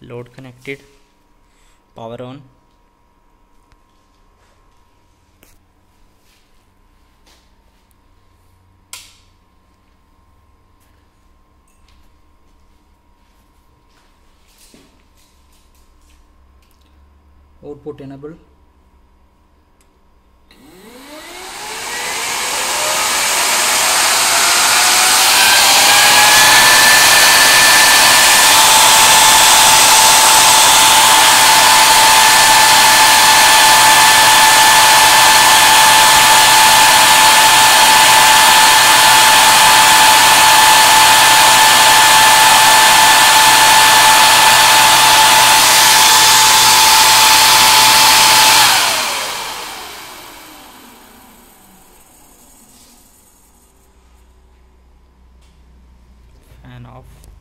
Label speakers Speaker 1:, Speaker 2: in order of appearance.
Speaker 1: load connected power on output enable and off.